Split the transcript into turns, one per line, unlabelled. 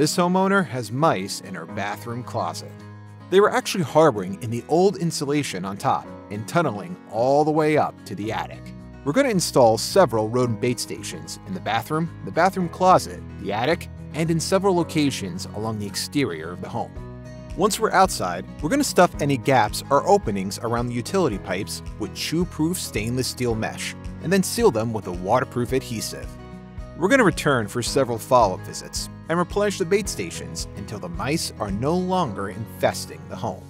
This homeowner has mice in her bathroom closet. They were actually harboring in the old insulation on top and tunneling all the way up to the attic. We're going to install several rodent bait stations in the bathroom, the bathroom closet, the attic, and in several locations along the exterior of the home. Once we're outside, we're going to stuff any gaps or openings around the utility pipes with chew-proof stainless steel mesh, and then seal them with a waterproof adhesive. We're going to return for several follow-up visits and replenish the bait stations until the mice are no longer infesting the home.